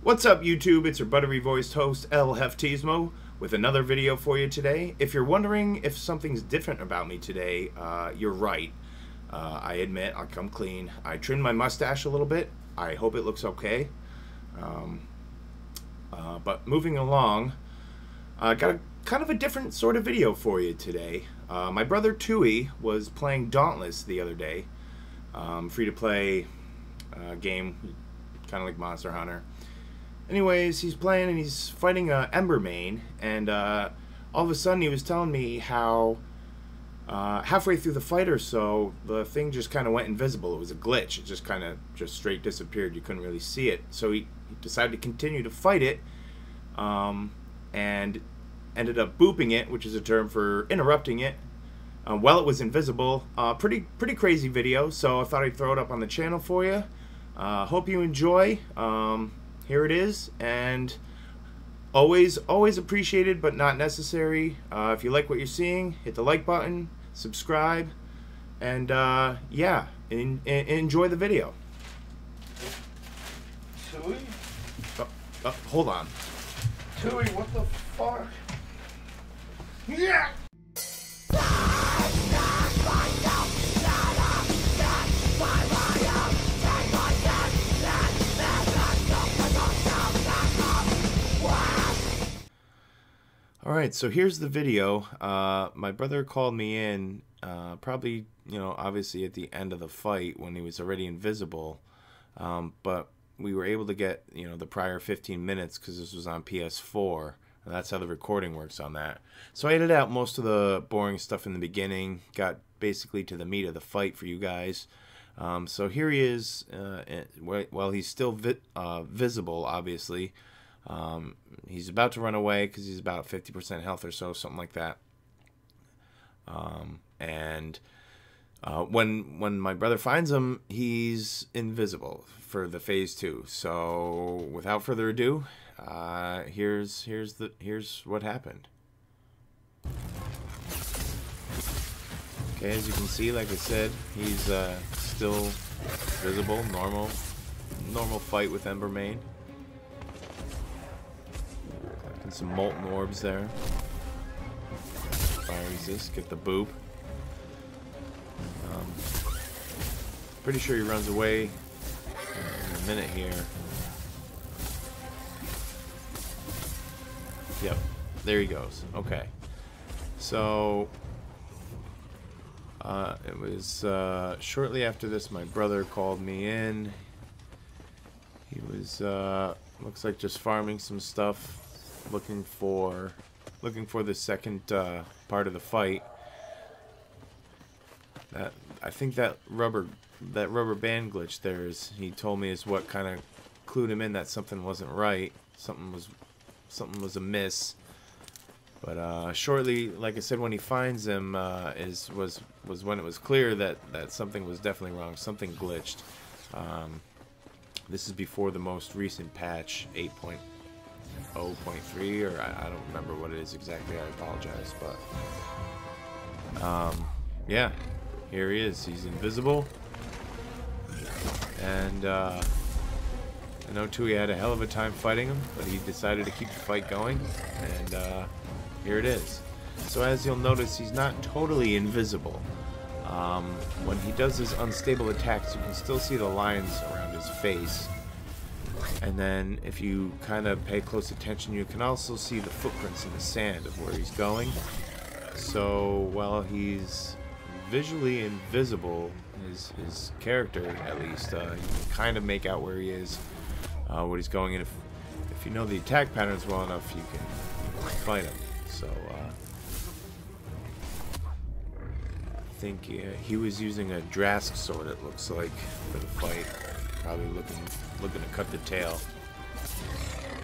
What's up, YouTube? It's your buttery voiced host, El Heftismo, with another video for you today. If you're wondering if something's different about me today, uh, you're right. Uh, I admit, I'll come clean. I trimmed my mustache a little bit. I hope it looks okay. Um, uh, but moving along, I got a, kind of a different sort of video for you today. Uh, my brother Tui was playing Dauntless the other day. Um, free to play uh, game, kind of like Monster Hunter. Anyways, he's playing and he's fighting uh, Embermane, and uh, all of a sudden he was telling me how uh, halfway through the fight or so, the thing just kind of went invisible. It was a glitch. It just kind of just straight disappeared. You couldn't really see it. So he, he decided to continue to fight it, um, and ended up booping it, which is a term for interrupting it. Uh, while it was invisible, uh, pretty pretty crazy video. So I thought I'd throw it up on the channel for you. Uh, hope you enjoy. Um, here it is, and always always appreciated but not necessary. Uh, if you like what you're seeing, hit the like button, subscribe, and uh, yeah, in, in, enjoy the video. Tui? Oh, oh, hold on. Tui, what the fuck? Yeah! Right, so here's the video. Uh, my brother called me in, uh, probably, you know, obviously at the end of the fight when he was already invisible. Um, but we were able to get, you know, the prior 15 minutes because this was on PS4. And that's how the recording works on that. So I edited out most of the boring stuff in the beginning, got basically to the meat of the fight for you guys. Um, so here he is, uh, while he's still vi uh, visible, obviously. Um, he's about to run away because he's about 50% health or so, something like that. Um, and uh, when when my brother finds him, he's invisible for the phase two. So without further ado, uh, here's here's the here's what happened. Okay, as you can see, like I said, he's uh, still visible, normal, normal fight with Embermane. And some molten orbs there. Fire resist, get the boop. Um, pretty sure he runs away in a minute here. Yep, there he goes. Okay. So, uh, it was uh, shortly after this my brother called me in. He was, uh, looks like just farming some stuff looking for looking for the second uh, part of the fight. That I think that rubber that rubber band glitch there is he told me is what kind of clued him in that something wasn't right. Something was something was amiss. But uh, shortly, like I said, when he finds him, uh, is was was when it was clear that that something was definitely wrong. Something glitched. Um, this is before the most recent patch, 8.0. 0.3 or I, I, don't remember what it is exactly. I apologize, but um, yeah, here he is. He's invisible, and uh, I know Tui had a hell of a time fighting him, but he decided to keep the fight going, and uh, here it is. So as you'll notice, he's not totally invisible. Um, when he does his unstable attacks, you can still see the lines around his face and then if you kind of pay close attention, you can also see the footprints in the sand of where he's going. So while he's visually invisible, his, his character at least, uh, you can kind of make out where he is, uh, what he's going in. If, if you know the attack patterns well enough, you can, you can fight him. So uh, I think he was using a Drask sword, it looks like, for the fight. Probably looking looking to cut the tail,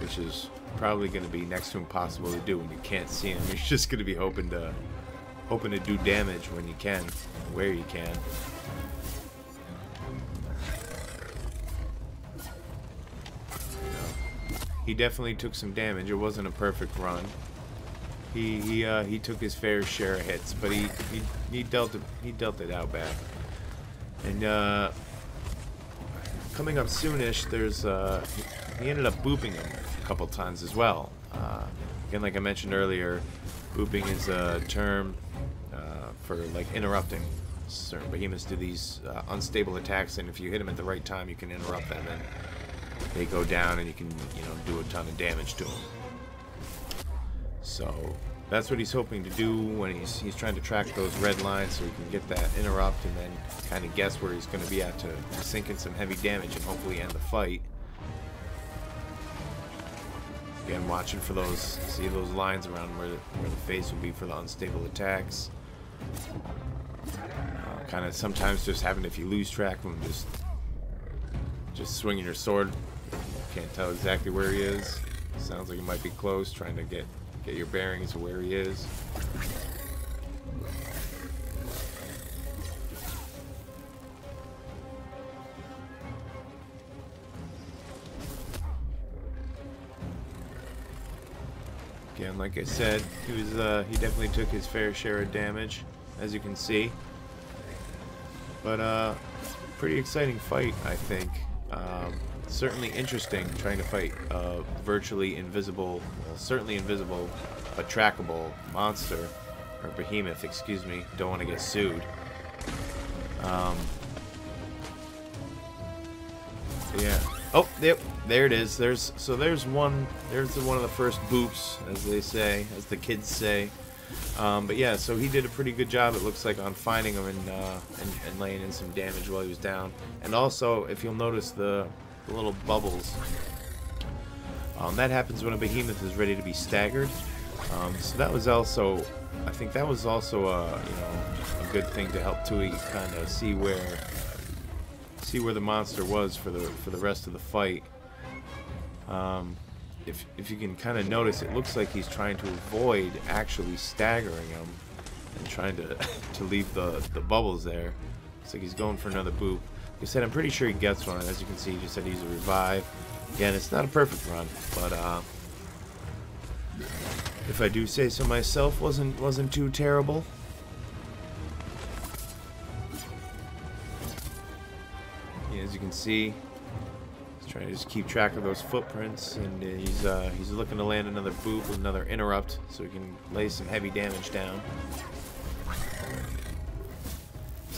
which is probably going to be next to impossible to do when you can't see him. You're just going to be hoping to hoping to do damage when you can, where you can. he definitely took some damage. It wasn't a perfect run. He he uh, he took his fair share of hits, but he he, he dealt it he dealt it out bad. And uh, coming up soonish, there's uh, he ended up booping him a couple times as well. Uh, again, like I mentioned earlier, booping is a term uh, for like interrupting certain behemoths do these uh, unstable attacks, and if you hit them at the right time, you can interrupt them, and they go down, and you can you know do a ton of damage to them. So that's what he's hoping to do when he's he's trying to track those red lines, so he can get that interrupt, and then kind of guess where he's going to be at to sink in some heavy damage, and hopefully end the fight. Again, watching for those, see those lines around where the, where the face will be for the unstable attacks. Uh, kind of sometimes just having if you lose track of him, just just swinging your sword. Can't tell exactly where he is. Sounds like he might be close, trying to get get your bearings of where he is. Again, like I said, he was uh, he definitely took his fair share of damage, as you can see. But uh, pretty exciting fight, I think. Um, certainly interesting trying to fight a virtually invisible, well, certainly invisible, but trackable monster or behemoth. Excuse me. Don't want to get sued. Um, yeah. Oh, yep, there it is. There's so there's one. There's one of the first boops, as they say, as the kids say. Um, but yeah, so he did a pretty good job. It looks like on finding him and, uh, and, and laying in some damage while he was down. And also, if you'll notice the, the little bubbles, um, that happens when a behemoth is ready to be staggered. Um, so that was also, I think that was also a you know a good thing to help Tui kind of see where see where the monster was for the for the rest of the fight. Um, if if you can kind of notice, it looks like he's trying to avoid actually staggering him and trying to to leave the the bubbles there. It's like he's going for another boop. I said, I'm pretty sure he gets one. As you can see, he just said he's a revive. Again, it's not a perfect run, but uh, if I do say so myself, wasn't wasn't too terrible. Yeah, as you can see, he's trying to just keep track of those footprints, and uh, he's uh, he's looking to land another boop with another interrupt, so he can lay some heavy damage down.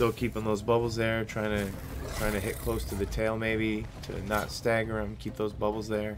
Still keeping those bubbles there, trying to trying to hit close to the tail maybe to not stagger him. Keep those bubbles there.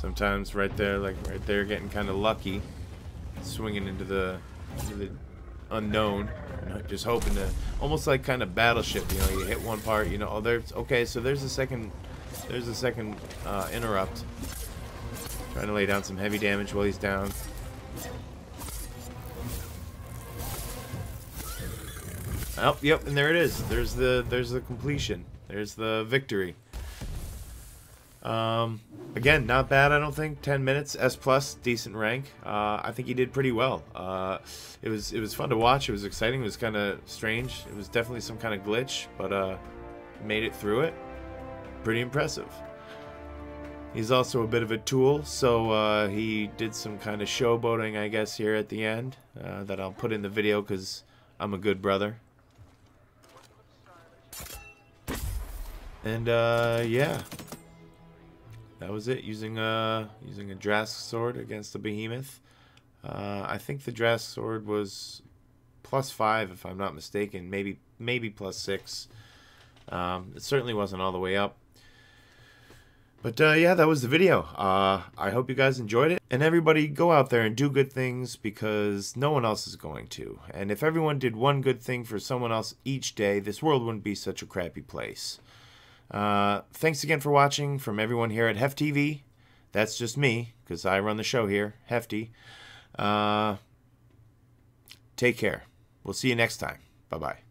Sometimes right there, like right there, getting kind of lucky, swinging into the, into the unknown, just hoping to, almost like kind of battleship. You know, you hit one part, you know, oh, there's okay, so there's a second, there's a second uh, interrupt. Trying to lay down some heavy damage while he's down. Oh, yep, and there it is. There's the there's the completion. There's the victory. Um, again, not bad. I don't think. Ten minutes, S plus, decent rank. Uh, I think he did pretty well. Uh, it was it was fun to watch. It was exciting. It was kind of strange. It was definitely some kind of glitch, but uh, made it through it. Pretty impressive. He's also a bit of a tool, so uh, he did some kind of showboating, I guess, here at the end uh, that I'll put in the video because I'm a good brother. And uh, yeah, that was it. Using a using a Drask sword against the behemoth. Uh, I think the Drask sword was plus five, if I'm not mistaken. Maybe maybe plus six. Um, it certainly wasn't all the way up. But uh, yeah, that was the video. Uh, I hope you guys enjoyed it. And everybody, go out there and do good things because no one else is going to. And if everyone did one good thing for someone else each day, this world wouldn't be such a crappy place. Uh, thanks again for watching from everyone here at HefTV. That's just me, because I run the show here, Hefty. Uh, take care. We'll see you next time. Bye-bye.